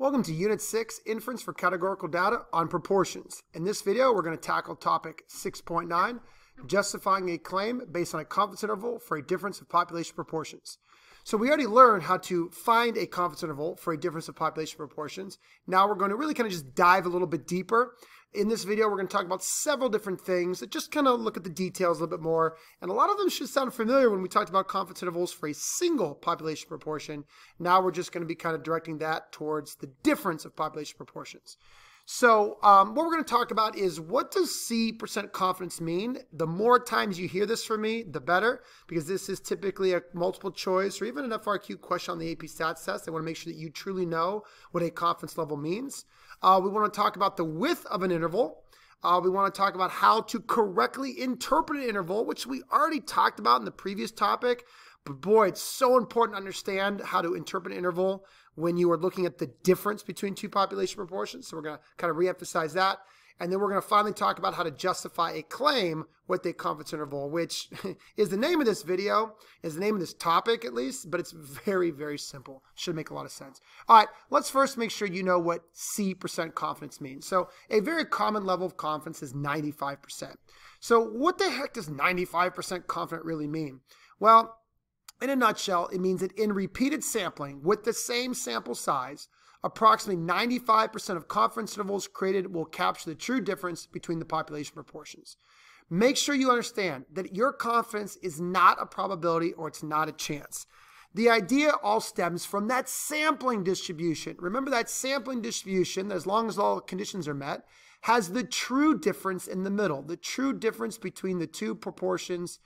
Welcome to Unit 6, Inference for Categorical Data on Proportions. In this video, we're going to tackle topic 6.9, justifying a claim based on a confidence interval for a difference of population proportions. So we already learned how to find a confidence interval for a difference of population proportions. Now we're going to really kind of just dive a little bit deeper. In this video, we're going to talk about several different things that just kind of look at the details a little bit more. And a lot of them should sound familiar when we talked about confidence intervals for a single population proportion. Now we're just going to be kind of directing that towards the difference of population proportions. So um, what we're going to talk about is what does C percent confidence mean? The more times you hear this from me, the better, because this is typically a multiple choice or even an FRQ question on the AP Stats test. I want to make sure that you truly know what a confidence level means. Uh, we want to talk about the width of an interval. Uh, we want to talk about how to correctly interpret an interval, which we already talked about in the previous topic. But boy, it's so important to understand how to interpret an interval when you are looking at the difference between two population proportions. So we're going to kind of reemphasize that. And then we're going to finally talk about how to justify a claim with a confidence interval, which is the name of this video, is the name of this topic at least, but it's very, very simple. Should make a lot of sense. All right, let's first make sure you know what C percent confidence means. So a very common level of confidence is 95%. So what the heck does 95% confident really mean? Well, in a nutshell, it means that in repeated sampling with the same sample size, approximately 95% of confidence intervals created will capture the true difference between the population proportions. Make sure you understand that your confidence is not a probability or it's not a chance. The idea all stems from that sampling distribution. Remember that sampling distribution, as long as all conditions are met, has the true difference in the middle. The true difference between the two proportions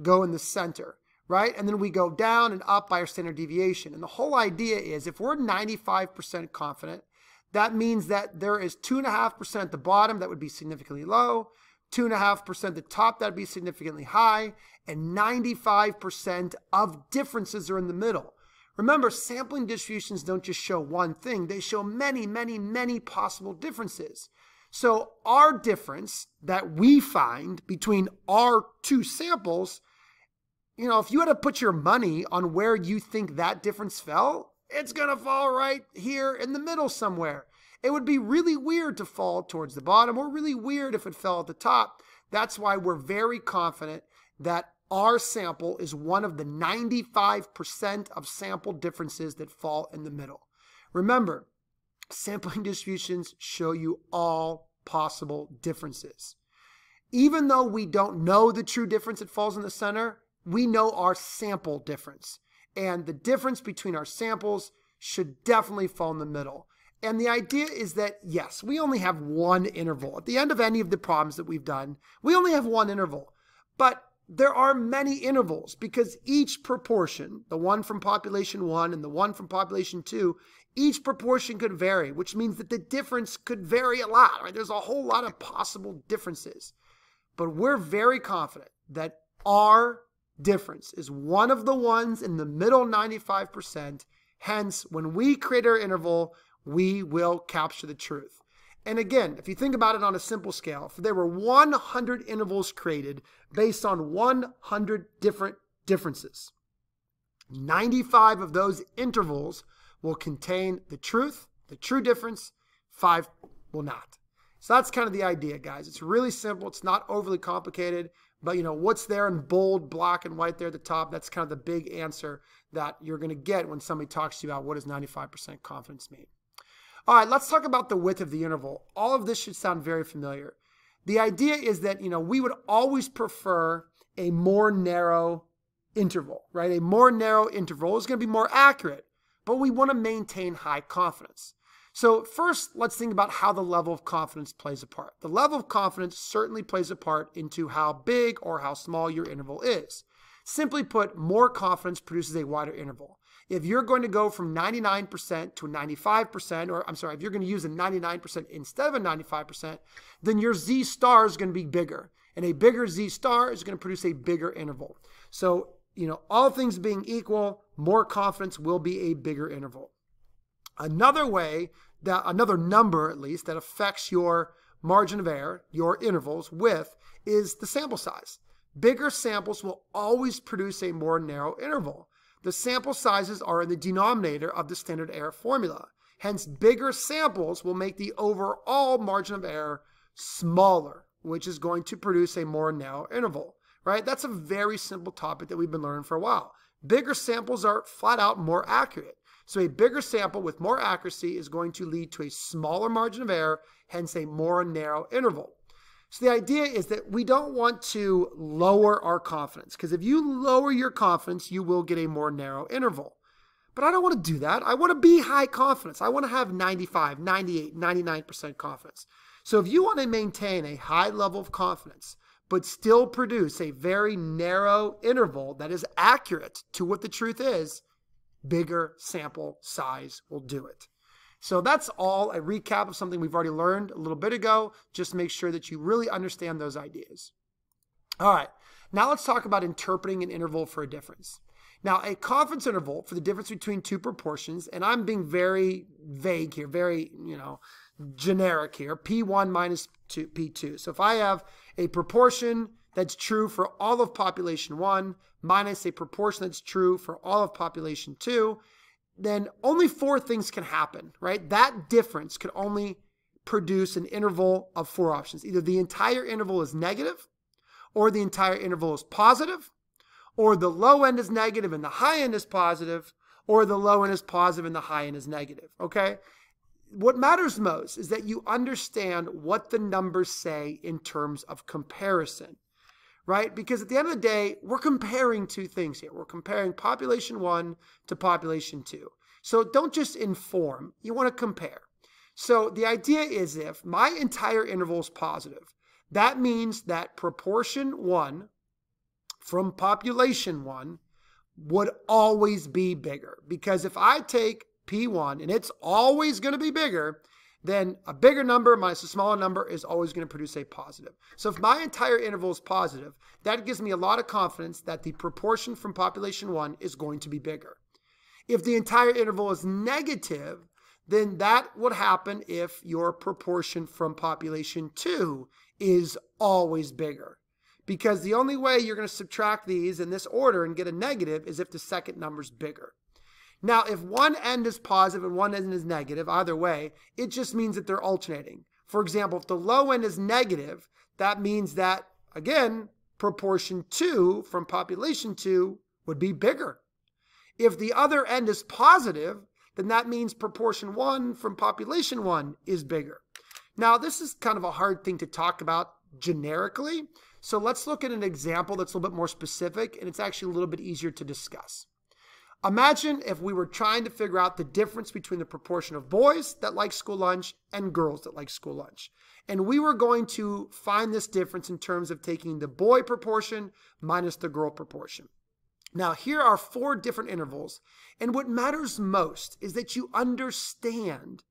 go in the center right? And then we go down and up by our standard deviation. And the whole idea is if we're 95% confident, that means that there is 2.5% at the bottom that would be significantly low, 2.5% at the top that would be significantly high, and 95% of differences are in the middle. Remember, sampling distributions don't just show one thing, they show many, many, many possible differences. So our difference that we find between our two samples you know, if you had to put your money on where you think that difference fell, it's going to fall right here in the middle somewhere. It would be really weird to fall towards the bottom or really weird if it fell at the top. That's why we're very confident that our sample is one of the 95% of sample differences that fall in the middle. Remember, sampling distributions show you all possible differences. Even though we don't know the true difference that falls in the center, we know our sample difference. And the difference between our samples should definitely fall in the middle. And the idea is that, yes, we only have one interval. At the end of any of the problems that we've done, we only have one interval. But there are many intervals because each proportion, the one from population one and the one from population two, each proportion could vary, which means that the difference could vary a lot. Right? There's a whole lot of possible differences. But we're very confident that our difference is one of the ones in the middle 95%. Hence, when we create our interval, we will capture the truth. And again, if you think about it on a simple scale, if there were 100 intervals created based on 100 different differences, 95 of those intervals will contain the truth, the true difference, five will not. So that's kind of the idea, guys. It's really simple. It's not overly complicated. But you know what's there in bold, black, and white there at the top. That's kind of the big answer that you're going to get when somebody talks to you about what does 95% confidence mean. All right, let's talk about the width of the interval. All of this should sound very familiar. The idea is that you know we would always prefer a more narrow interval, right? A more narrow interval is going to be more accurate, but we want to maintain high confidence. So first, let's think about how the level of confidence plays a part. The level of confidence certainly plays a part into how big or how small your interval is. Simply put, more confidence produces a wider interval. If you're going to go from 99% to 95%, or I'm sorry, if you're going to use a 99% instead of a 95%, then your Z star is going to be bigger. And a bigger Z star is going to produce a bigger interval. So, you know, all things being equal, more confidence will be a bigger interval. Another way that another number at least that affects your margin of error, your intervals width, is the sample size. Bigger samples will always produce a more narrow interval. The sample sizes are in the denominator of the standard error formula. Hence, bigger samples will make the overall margin of error smaller, which is going to produce a more narrow interval, right? That's a very simple topic that we've been learning for a while. Bigger samples are flat out more accurate. So a bigger sample with more accuracy is going to lead to a smaller margin of error, hence a more narrow interval. So the idea is that we don't want to lower our confidence because if you lower your confidence, you will get a more narrow interval. But I don't want to do that. I want to be high confidence. I want to have 95, 98, 99% confidence. So if you want to maintain a high level of confidence, but still produce a very narrow interval that is accurate to what the truth is, bigger sample size will do it. So that's all a recap of something we've already learned a little bit ago. Just make sure that you really understand those ideas. All right, now let's talk about interpreting an interval for a difference. Now, a confidence interval for the difference between two proportions, and I'm being very vague here, very, you know, generic here, P1 minus two, P2. So if I have a proportion that's true for all of population 1 minus a proportion that's true for all of population 2, then only four things can happen, right? That difference could only produce an interval of four options. Either the entire interval is negative, or the entire interval is positive, or the low end is negative and the high end is positive, or the low end is positive and the high end is negative, okay? What matters most is that you understand what the numbers say in terms of comparison right? Because at the end of the day, we're comparing two things here. We're comparing population one to population two. So don't just inform, you want to compare. So the idea is if my entire interval is positive, that means that proportion one from population one would always be bigger. Because if I take P1 and it's always going to be bigger, then a bigger number minus a smaller number is always going to produce a positive. So if my entire interval is positive, that gives me a lot of confidence that the proportion from population 1 is going to be bigger. If the entire interval is negative, then that would happen if your proportion from population 2 is always bigger. Because the only way you're going to subtract these in this order and get a negative is if the second number is bigger. Now, if one end is positive and one end is negative, either way, it just means that they're alternating. For example, if the low end is negative, that means that, again, proportion 2 from population 2 would be bigger. If the other end is positive, then that means proportion 1 from population 1 is bigger. Now, this is kind of a hard thing to talk about generically. So let's look at an example that's a little bit more specific, and it's actually a little bit easier to discuss. Imagine if we were trying to figure out the difference between the proportion of boys that like school lunch and girls that like school lunch. And we were going to find this difference in terms of taking the boy proportion minus the girl proportion. Now, here are four different intervals. And what matters most is that you understand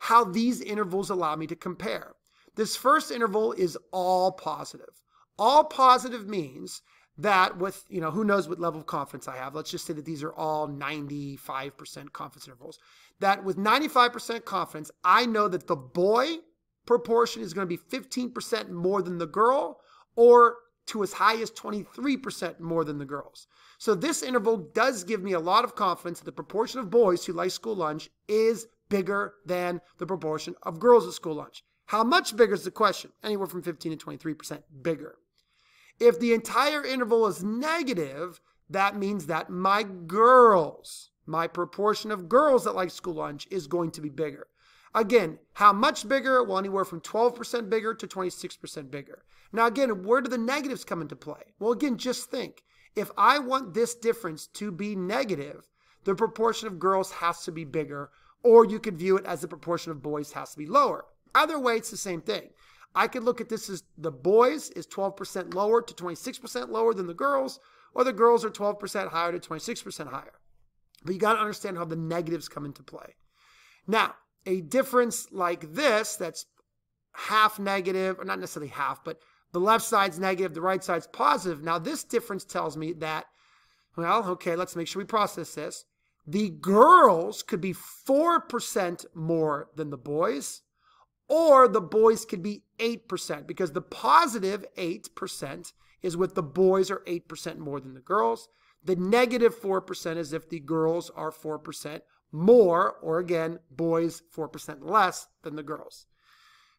how these intervals allow me to compare. This first interval is all positive. All positive means that with, you know, who knows what level of confidence I have. Let's just say that these are all 95% confidence intervals. That with 95% confidence, I know that the boy proportion is going to be 15% more than the girl or to as high as 23% more than the girls. So this interval does give me a lot of confidence that the proportion of boys who like school lunch is bigger than the proportion of girls at school lunch. How much bigger is the question? Anywhere from 15 to 23% bigger. If the entire interval is negative, that means that my girls, my proportion of girls that like school lunch is going to be bigger. Again, how much bigger? Well, anywhere from 12% bigger to 26% bigger. Now, again, where do the negatives come into play? Well, again, just think. If I want this difference to be negative, the proportion of girls has to be bigger, or you could view it as the proportion of boys has to be lower. Either way, it's the same thing. I could look at this as the boys is 12% lower to 26% lower than the girls, or the girls are 12% higher to 26% higher. But you got to understand how the negatives come into play. Now, a difference like this that's half negative, or not necessarily half, but the left side's negative, the right side's positive. Now, this difference tells me that, well, okay, let's make sure we process this. The girls could be 4% more than the boys, or the boys could be 8% because the positive 8% is with the boys are 8% more than the girls. The negative 4% is if the girls are 4% more, or again, boys 4% less than the girls.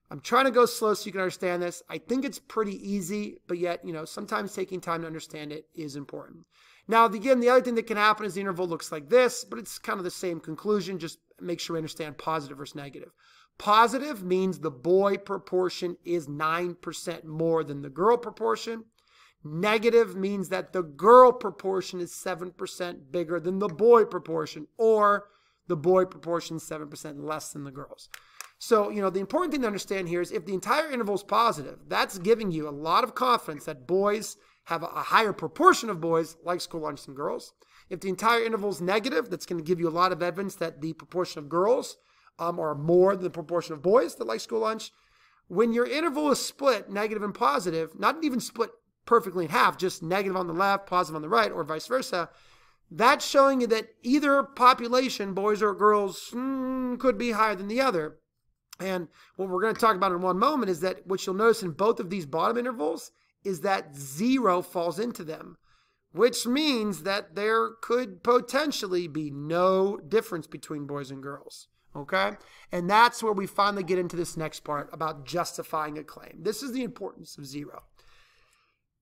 I'm trying to go slow so you can understand this. I think it's pretty easy, but yet, you know, sometimes taking time to understand it is important. Now, again, the other thing that can happen is the interval looks like this, but it's kind of the same conclusion. Just make sure we understand positive versus negative. Positive means the boy proportion is 9% more than the girl proportion. Negative means that the girl proportion is 7% bigger than the boy proportion, or the boy proportion is 7% less than the girls. So, you know, the important thing to understand here is if the entire interval is positive, that's giving you a lot of confidence that boys have a higher proportion of boys like school lunch than girls. If the entire interval is negative, that's going to give you a lot of evidence that the proportion of girls um, are more than the proportion of boys that like school lunch. When your interval is split, negative and positive, not even split perfectly in half, just negative on the left, positive on the right, or vice versa, that's showing you that either population, boys or girls, mm, could be higher than the other. And what we're going to talk about in one moment is that what you'll notice in both of these bottom intervals is that zero falls into them, which means that there could potentially be no difference between boys and girls. Okay? And that's where we finally get into this next part about justifying a claim. This is the importance of zero.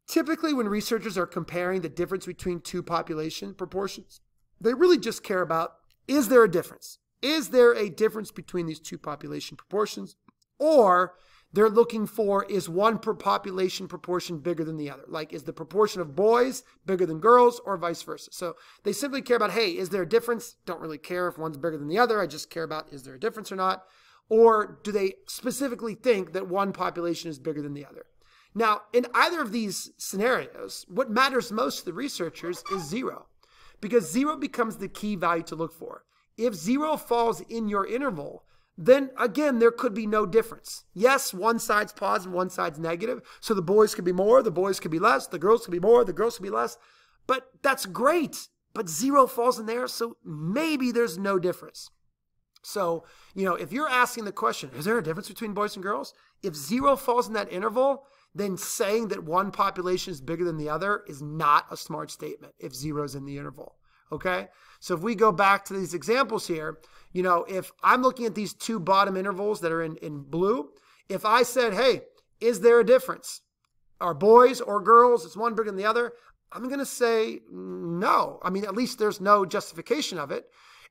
Typically, when researchers are comparing the difference between two population proportions, they really just care about is there a difference? Is there a difference between these two population proportions? Or they're looking for is one per population proportion bigger than the other? Like, is the proportion of boys bigger than girls or vice versa? So they simply care about, hey, is there a difference? Don't really care if one's bigger than the other. I just care about, is there a difference or not? Or do they specifically think that one population is bigger than the other? Now, in either of these scenarios, what matters most to the researchers is zero, because zero becomes the key value to look for. If zero falls in your interval, then again, there could be no difference. Yes, one side's positive, one side's negative. So the boys could be more, the boys could be less, the girls could be more, the girls could be less. But that's great. But zero falls in there, so maybe there's no difference. So, you know, if you're asking the question, is there a difference between boys and girls? If zero falls in that interval, then saying that one population is bigger than the other is not a smart statement if zero's in the interval. Okay. So if we go back to these examples here, you know, if I'm looking at these two bottom intervals that are in, in blue, if I said, hey, is there a difference? Are boys or girls, is one bigger than the other? I'm going to say no. I mean, at least there's no justification of it.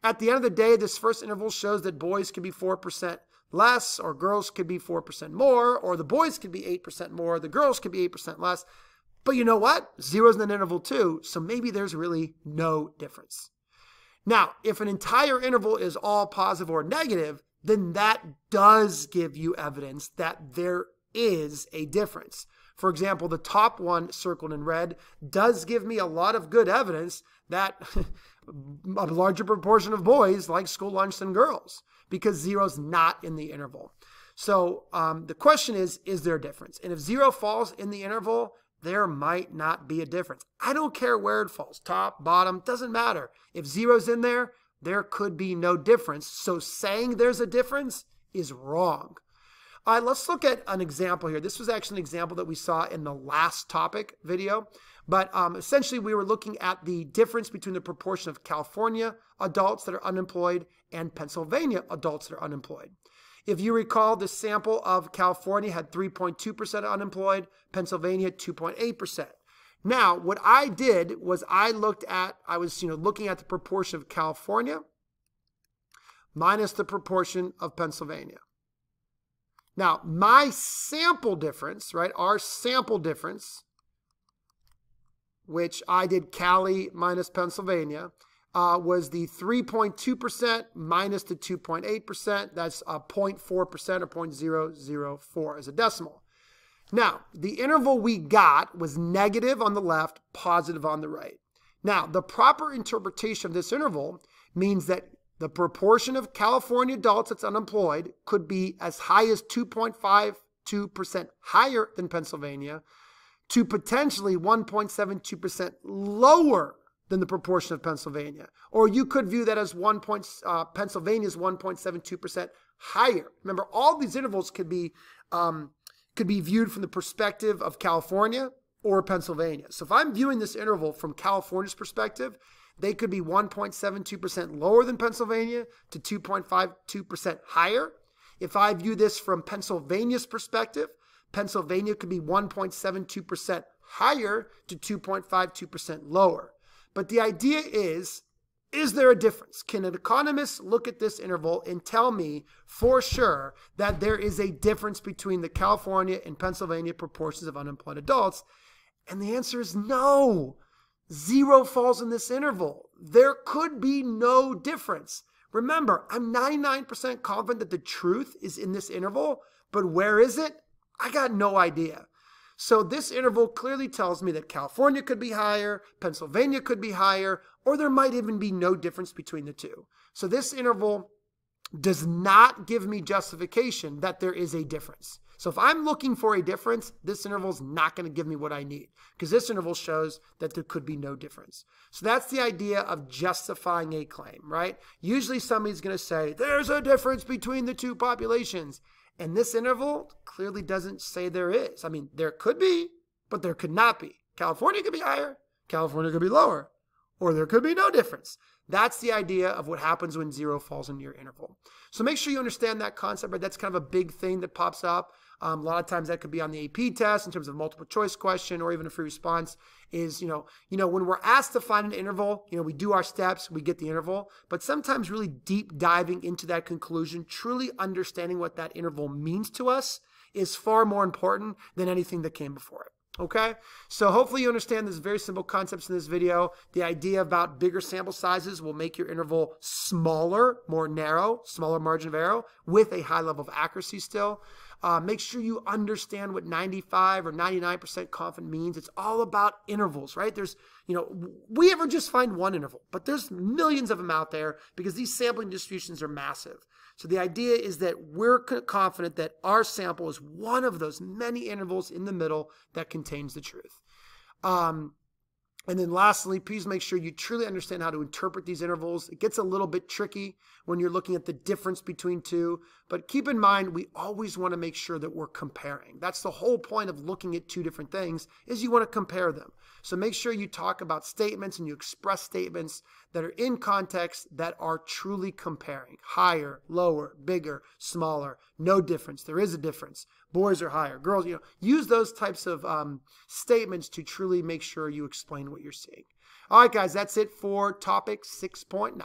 At the end of the day, this first interval shows that boys could be 4% less, or girls could be 4% more, or the boys could be 8% more, the girls could be 8% less. But you know what? Zero's in an interval too, so maybe there's really no difference. Now, if an entire interval is all positive or negative, then that does give you evidence that there is a difference. For example, the top one circled in red does give me a lot of good evidence that a larger proportion of boys like school lunch than girls because zero's not in the interval. So um, the question is, is there a difference? And if zero falls in the interval, there might not be a difference. I don't care where it falls, top, bottom, doesn't matter. If zero's in there, there could be no difference. So saying there's a difference is wrong. All right, let's look at an example here. This was actually an example that we saw in the last topic video. But um, essentially, we were looking at the difference between the proportion of California adults that are unemployed and Pennsylvania adults that are unemployed. If you recall, the sample of California had 3.2% unemployed, Pennsylvania 2.8%. Now, what I did was I looked at, I was, you know, looking at the proportion of California minus the proportion of Pennsylvania. Now, my sample difference, right, our sample difference, which I did Cali minus Pennsylvania, uh, was the 3.2% minus the 2.8%. That's a 0.4% or 0.004 as a decimal. Now, the interval we got was negative on the left, positive on the right. Now, the proper interpretation of this interval means that the proportion of California adults that's unemployed could be as high as 2.52% higher than Pennsylvania to potentially 1.72% lower than the proportion of Pennsylvania. Or you could view that as one point, uh, Pennsylvania's 1.72% higher. Remember, all these intervals could be um, could be viewed from the perspective of California or Pennsylvania. So if I'm viewing this interval from California's perspective, they could be 1.72% lower than Pennsylvania to 2.52% higher. If I view this from Pennsylvania's perspective, Pennsylvania could be 1.72% higher to 2.52% lower. But the idea is is there a difference? Can an economist look at this interval and tell me for sure that there is a difference between the California and Pennsylvania proportions of unemployed adults? And the answer is no. Zero falls in this interval. There could be no difference. Remember, I'm 99% confident that the truth is in this interval, but where is it? I got no idea. So this interval clearly tells me that California could be higher, Pennsylvania could be higher, or there might even be no difference between the two. So this interval does not give me justification that there is a difference. So if I'm looking for a difference, this interval is not going to give me what I need because this interval shows that there could be no difference. So that's the idea of justifying a claim, right? Usually somebody's going to say, there's a difference between the two populations. And this interval clearly doesn't say there is. I mean, there could be, but there could not be. California could be higher, California could be lower, or there could be no difference. That's the idea of what happens when zero falls into your interval. So make sure you understand that concept, right? That's kind of a big thing that pops up. Um, a lot of times that could be on the AP test in terms of multiple choice question or even a free response is, you know, you know, when we're asked to find an interval, you know, we do our steps, we get the interval, but sometimes really deep diving into that conclusion, truly understanding what that interval means to us is far more important than anything that came before it. Okay, so hopefully you understand this very simple concepts in this video. The idea about bigger sample sizes will make your interval smaller, more narrow, smaller margin of error with a high level of accuracy still. Uh, make sure you understand what 95 or 99% confident means. It's all about intervals, right? There's, you know, we ever just find one interval, but there's millions of them out there because these sampling distributions are massive. So the idea is that we're confident that our sample is one of those many intervals in the middle that contains the truth. Um, and then lastly, please make sure you truly understand how to interpret these intervals. It gets a little bit tricky when you're looking at the difference between two, but keep in mind, we always want to make sure that we're comparing. That's the whole point of looking at two different things is you want to compare them. So make sure you talk about statements and you express statements that are in context that are truly comparing. Higher, lower, bigger, smaller, no difference. There is a difference. Boys are higher, girls, you know, use those types of um, statements to truly make sure you explain what you're seeing. All right, guys, that's it for topic 6.9.